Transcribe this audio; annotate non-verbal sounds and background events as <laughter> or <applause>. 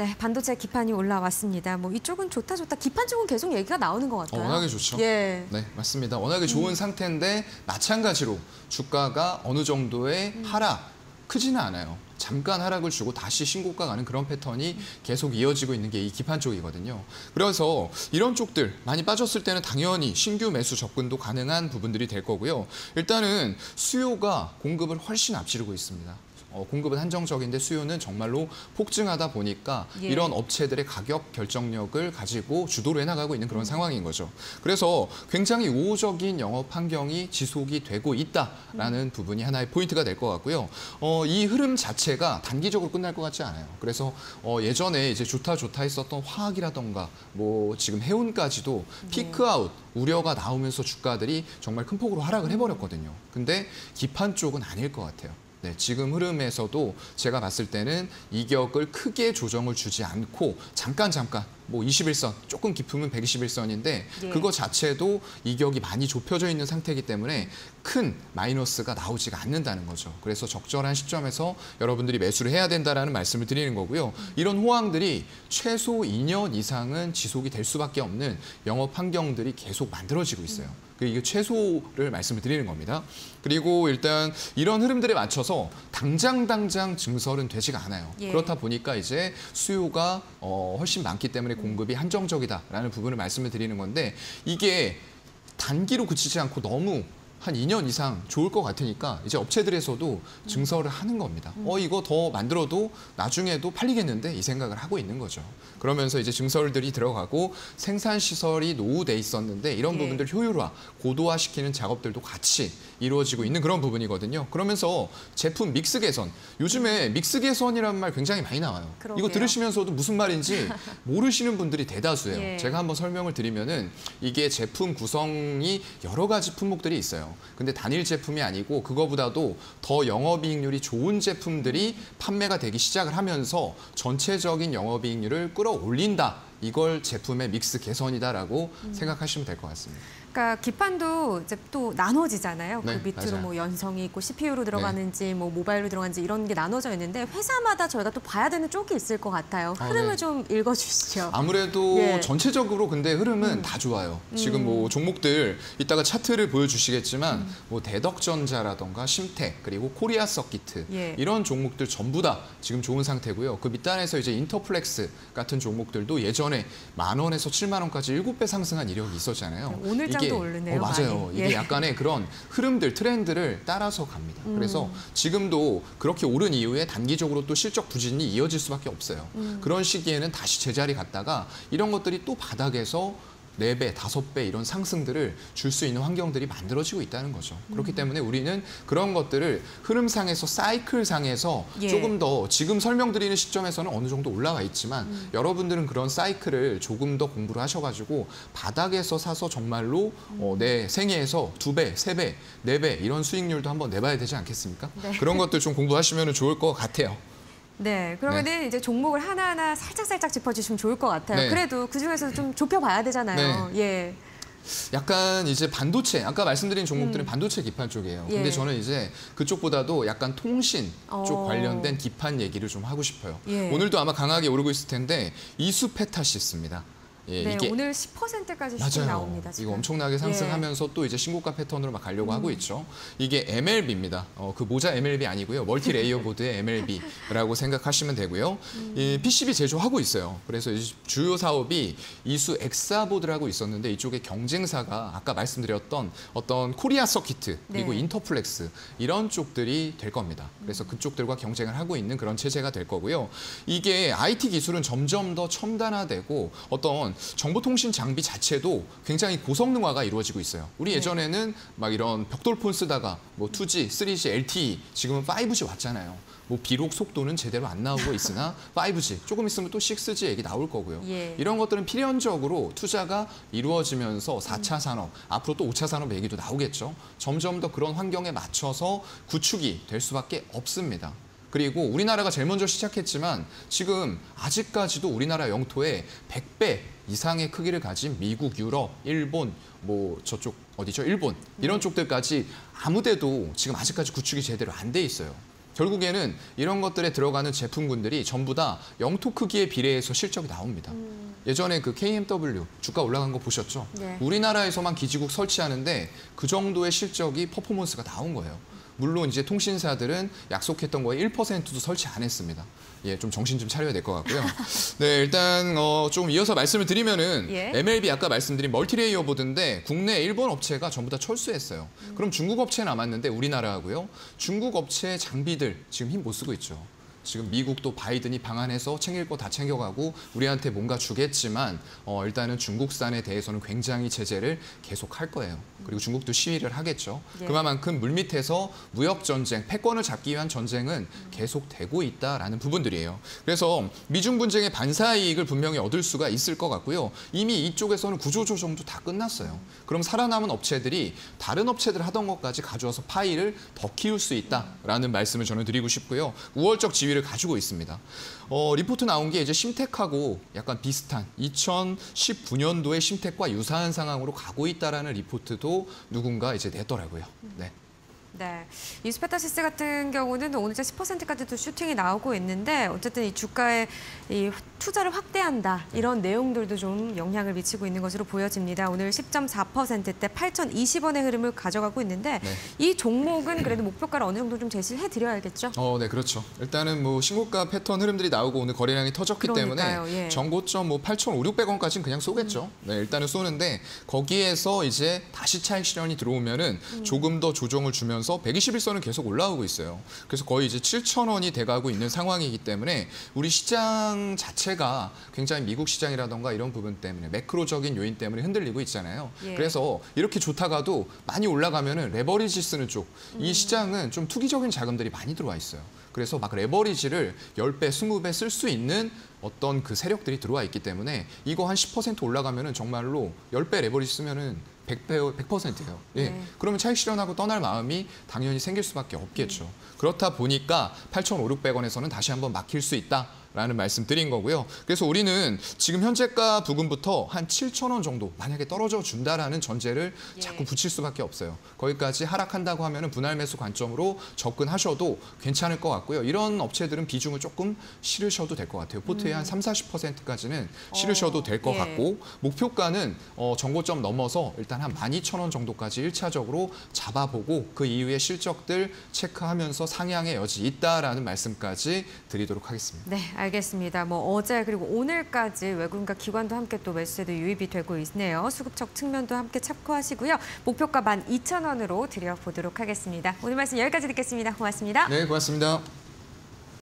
네, 반도체 기판이 올라왔습니다. 뭐 이쪽은 좋다 좋다. 기판 쪽은 계속 얘기가 나오는 것 어, 같아요. 워낙에 좋죠. 예. 네, 맞습니다. 워낙에 좋은 상태인데 마찬가지로 주가가 어느 정도의 하락 크지는 않아요. 잠깐 하락을 주고 다시 신고가 가는 그런 패턴이 계속 이어지고 있는 게 이 기판 쪽이거든요. 그래서 이런 쪽들 많이 빠졌을 때는 당연히 신규 매수 접근도 가능한 부분들이 될 거고요. 일단은 수요가 공급을 훨씬 앞지르고 있습니다. 어, 공급은 한정적인데 수요는 정말로 폭증하다 보니까 예. 이런 업체들의 가격 결정력을 가지고 주도를 해나가고 있는 그런 상황인 거죠. 그래서 굉장히 우호적인 영업 환경이 지속이 되고 있다라는 부분이 하나의 포인트가 될 것 같고요. 어, 이 흐름 자체가 단기적으로 끝날 것 같지 않아요. 그래서 어, 예전에 이제 좋다 좋다 했었던 화학이라던가 뭐 지금 해운까지도 피크아웃 우려가 나오면서 주가들이 정말 큰 폭으로 하락을 해버렸거든요. 근데 기판 쪽은 아닐 것 같아요. 네, 지금 흐름에서도 제가 봤을 때는 이격을 크게 조정을 주지 않고 잠깐 잠깐 뭐 21선 조금 깊으면 121선인데 예. 그거 자체도 이격이 많이 좁혀져 있는 상태이기 때문에 큰 마이너스가 나오지가 않는다는 거죠. 그래서 적절한 시점에서 여러분들이 매수를 해야 된다라는 말씀을 드리는 거고요. 이런 호황들이 최소 2년 이상은 지속이 될 수밖에 없는 영업 환경들이 계속 만들어지고 있어요. 그 이게 최소를 말씀을 드리는 겁니다. 그리고 일단 이런 흐름들에 맞춰서 당장 당장 증설은 되지가 않아요. 예. 그렇다 보니까 이제 수요가 어, 훨씬 많기 때문에 공급이 한정적이다라는 부분을 말씀을 드리는 건데 이게 단기로 그치지 않고 너무 한 2년 이상 좋을 것 같으니까 이제 업체들에서도 증설을 하는 겁니다. 어 이거 더 만들어도 나중에도 팔리겠는데 이 생각을 하고 있는 거죠. 그러면서 이제 증설들이 들어가고 생산 시설이 노후돼 있었는데 이런 예. 부분들 효율화, 고도화시키는 작업들도 같이 이루어지고 있는 그런 부분이거든요. 그러면서 제품 믹스 개선. 요즘에 믹스 개선이라는 말 굉장히 많이 나와요. 그러게요. 이거 들으시면서도 무슨 말인지 <laughs> 모르시는 분들이 대다수예요. 예. 제가 한번 설명을 드리면은 이게 제품 구성이 여러 가지 품목들이 있어요. 근데 단일 제품이 아니고 그거보다도 더 영업이익률이 좋은 제품들이 판매가 되기 시작을 하면서 전체적인 영업이익률을 끌어올린다. 이걸 제품의 믹스 개선이다라고 음. 생각하시면 될 것 같습니다. 그러니까 기판도 이제 또 나눠지잖아요. 네, 그 밑으로 맞아요. 네. 뭐 연성이 있고 CPU로 들어가는지 뭐 모바일로 들어가는지 이런 게 나눠져 있는데 회사마다 저희가 또 봐야 되는 쪽이 있을 것 같아요. 아, 흐름을 네. 좀 읽어주시죠. 아무래도 예. 전체적으로 근데 흐름은 다 좋아요. 지금 뭐 종목들 이따가 차트를 보여주시겠지만 뭐 대덕전자라던가 심텍 그리고 코리아 서키트 예. 이런 종목들 전부 다 지금 좋은 상태고요. 그 밑단에서 이제 인터플렉스 같은 종목들도 예전 에 만 원에서 7만 원까지 일곱 배 상승한 이력이 있었잖아요. 네, 오늘장도 이게- 오르네요, 어, 맞아요. 많이. 이게 예. 약간의 그런 흐름들 트렌드를 따라서 갑니다. 그래서 지금도 그렇게 오른 이후에 단기적으로 또 실적 부진이 이어질 수밖에 없어요. 그런 시기에는 다시 제자리 갔다가 이런 것들이 또 바닥에서 네 배, 다섯 배 이런 상승들을 줄 수 있는 환경들이 만들어지고 있다는 거죠. 그렇기 때문에 우리는 그런 것들을 흐름상에서 사이클상에서 예. 조금 더 지금 설명드리는 시점에서는 어느 정도 올라가 있지만 음. 여러분들은 그런 사이클을 조금 더 공부를 하셔가지고 바닥에서 사서 정말로 음. 어, 내 생애에서 두 배, 세 배, 네 배 이런 수익률도 한번 내봐야 되지 않겠습니까? 네. 그런 것들 좀 공부하시면 좋을 것 같아요. 네, 그러면 은 이제 종목을 하나하나 살짝 살짝 짚어주시면 좋을 것 같아요. 네. 그래도 그 중에서 좀 좁혀봐야 되잖아요. 예. 약간 이제 반도체 아까 말씀드린 종목들은 반도체 기판 쪽이에요. 근데 음. 예. 저는 이제 그쪽보다도 약간 통신 쪽 어. 관련된 기판 얘기를 좀 하고 싶어요. 예. 오늘도 아마 강하게 오르고 있을 텐데 이수페타시스입니다. 예, 네, 이게 오늘 10%까지 수익 맞아요. 나옵니다. 지금. 이거 엄청나게 상승하면서 또 이제 신고가 패턴으로 막 가려고 하고 있죠. 이게 MLB입니다. 어, 그 모자 MLB 아니고요. multi layer board의 MLB라고 생각하시면 되고요. 이 PCB 제조하고 있어요. 그래서 이 주요 사업이 이수 엑사보드라고 있었는데 이쪽에 경쟁사가 아까 말씀드렸던 어떤 코리아 서키트 그리고 네. 인터플렉스 이런 쪽들이 될 겁니다. 그래서 그쪽들과 경쟁을 하고 있는 그런 체제가 될 거고요. 이게 IT 기술은 점점 더 첨단화되고 어떤 정보통신 장비 자체도 굉장히 고성능화가 이루어지고 있어요. 우리 네. 예전에는 막 이런 벽돌폰 쓰다가 뭐 2G, 3G, LTE 지금은 5G 왔잖아요. 뭐 비록 속도는 제대로 안 나오고 있으나 <laughs> 5G 조금 있으면 또 6G 얘기 나올 거고요. 예. 이런 것들은 필연적으로 투자가 이루어지면서 4차 산업, 앞으로 또 5차 산업 얘기도 나오겠죠. 점점 더 그런 환경에 맞춰서 구축이 될 수밖에 없습니다. 그리고 우리나라가 제일 먼저 시작했지만 지금 아직까지도 우리나라 영토에 100배 이상의 크기를 가진 미국, 유럽, 일본, 뭐 저쪽 어디죠? 일본 이런 쪽들까지 아무데도 지금 아직까지 구축이 제대로 안 돼 있어요. 결국에는 이런 것들에 들어가는 제품군들이 전부 다 영토 크기에 비례해서 실적이 나옵니다. 예전에 그 KMW 주가 올라간 거 보셨죠? 네. 우리나라에서만 기지국 설치하는데 그 정도의 실적이 퍼포먼스가 나온 거예요. 물론 이제 통신사들은 약속했던 거에 1%도 설치 안 했습니다. 예, 좀 정신 좀 차려야 될 것 같고요. <laughs> 네, 일단 어, 좀 이어서 말씀을 드리면은 예. MLB 아까 말씀드린 multilayer board인데 국내 일본 업체가 전부 다 철수했어요. 그럼 중국 업체 남았는데 우리나라하고요. 중국 업체 장비들 지금 힘 못 쓰고 있죠. 지금 미국도 바이든이 방한해서 챙길 거 다 챙겨가고 우리한테 뭔가 주겠지만 어, 일단은 중국산에 대해서는 굉장히 제재를 계속 할 거예요. 그리고 중국도 시위를 하겠죠. 예. 그만큼 물밑에서 무역 전쟁, 패권을 잡기 위한 전쟁은 계속 되고 있다라는 부분들이에요. 그래서 미중 분쟁의 반사 이익을 분명히 얻을 수가 있을 것 같고요. 이미 이쪽에서는 구조조정도 다 끝났어요. 그럼 살아남은 업체들이 다른 업체들 하던 것까지 가져와서 파이를 더 키울 수 있다라는 말씀을 저는 드리고 싶고요. 우월적 지위 를 가지고 있습니다. 어, 리포트 나온 게 이제 심텍하고 약간 비슷한 2019년도의 심텍과 유사한 상황으로 가고 있다라는 리포트도 누군가 이제 냈더라고요. 네. 네. 이스페타시스 같은 경우는 오늘 이제 10%까지도 슈팅이 나오고 있는데 어쨌든 이 주가에 이 투자를 확대한다 이런 내용들도 좀 영향을 미치고 있는 것으로 보여집니다. 오늘 10.4%대 8,020원의 흐름을 가져가고 있는데 네. 이 종목은 그래도 목표가를 어느 정도 좀 제시를 해드려야겠죠. 어, 네, 그렇죠. 일단은 뭐 신고가 패턴 흐름들이 나오고 오늘 거래량이 터졌기 그러니까요, 때문에 예. 전고점 뭐 8,500원까지는 그냥 쏘겠죠. 네, 일단은 쏘는데 거기에서 이제 다시 차익 실현이 들어오면은 조금 더 조정을 주면서 121선은 계속 올라오고 있어요. 그래서 거의 이제 7,000원이 돼가고 있는 상황이기 때문에 우리 시장 자체가 굉장히 미국 시장이라던가 이런 부분 때문에 매크로적인 요인 때문에 흔들리고 있잖아요. 예. 그래서 이렇게 좋다가도 많이 올라가면은 레버리지 쓰는 쪽, 이 시장은 좀 투기적인 자금들이 많이 들어와 있어요. 그래서 막 레버리지를 10배, 20배 쓸 수 있는 어떤 그 세력들이 들어와 있기 때문에 이거 한 10% 올라가면은 정말로 10배 레버리지 쓰면은 100배, 100%예요. 예. 네. 그러면 차익 실현하고 떠날 마음이 당연히 생길 수밖에 없겠죠. 그렇다 보니까 8,500원에서는 다시 한번 막힐 수 있다. 라는 말씀 드린 거고요. 그래서 우리는 지금 현재가 부근부터 한 7,000원 정도 만약에 떨어져 준다라는 전제를 예. 자꾸 붙일 수밖에 없어요. 거기까지 하락한다고 하면은 분할 매수 관점으로 접근하셔도 괜찮을 것 같고요. 이런 업체들은 비중을 조금 실으셔도 될 것 같아요. 포트의 한 3, 40%까지는 실으셔도 될것 예. 같고 목표가는 어, 정고점 넘어서 일단 한 12,000원 정도까지 일차적으로 잡아보고 그 이후에 실적들 체크하면서 상향의 여지 있다라는 말씀까지 드리도록 하겠습니다. 네, 알겠습니다. 뭐 어제 그리고 오늘까지 외국인과 기관도 함께 또 매수에도 유입이 되고 있네요. 수급적 측면도 함께 참고하시고요. 목표가 12,000원으로 드려보도록 하겠습니다. 오늘 말씀 여기까지 듣겠습니다. 고맙습니다. 네, 고맙습니다.